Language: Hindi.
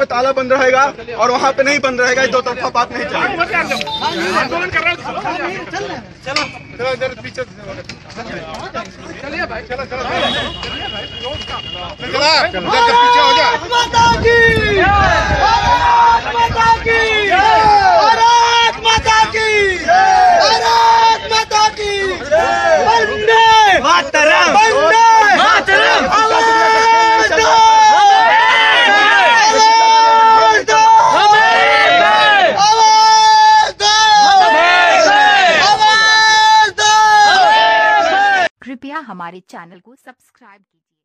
पे ताला बंद रहेगा और वहाँ पे नहीं बंद रहेगा दो तरफा बात नहीं चलेगी कृपया हमारे चैनल को सब्सक्राइब कीजिए।